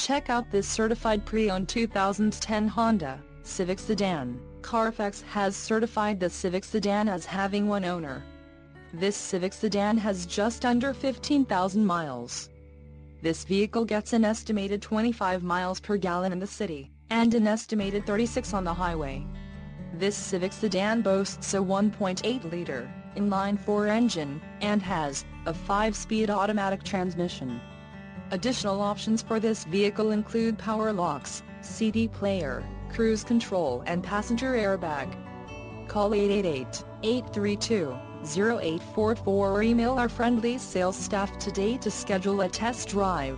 Check out this certified pre-owned 2010 Honda Civic Sedan. Carfax has certified the Civic Sedan as having one owner. This Civic Sedan has just under 15,000 miles. This vehicle gets an estimated 25 miles per gallon in the city, and an estimated 36 on the highway. This Civic sedan boasts a 1.8-liter, inline-four engine, and has a 5-speed automatic transmission. Additional options for this vehicle include power locks, CD player, cruise control and passenger airbag. Call 888-832-0844 or email our friendly sales staff today to schedule a test drive.